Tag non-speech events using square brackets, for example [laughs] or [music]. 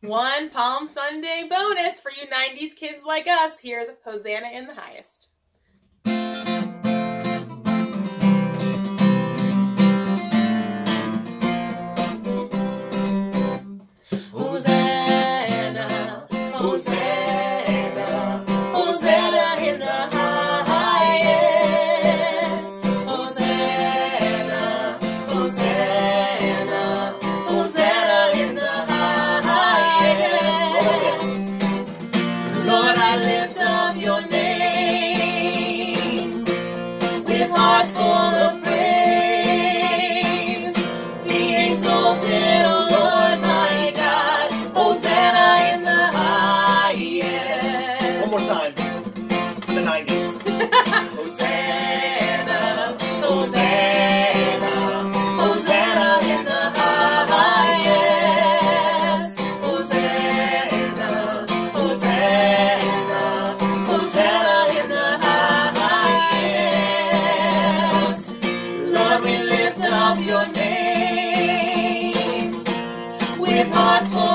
One Palm Sunday bonus for you 90s kids like us. Here's Hosanna in the Highest. Hosanna, Hosanna, I lift up your name with hearts full of praise. Be exalted, O Lord my God. Hosanna in the highest. One more time for the 90s. [laughs] Hosanna, Up your name. With hearts full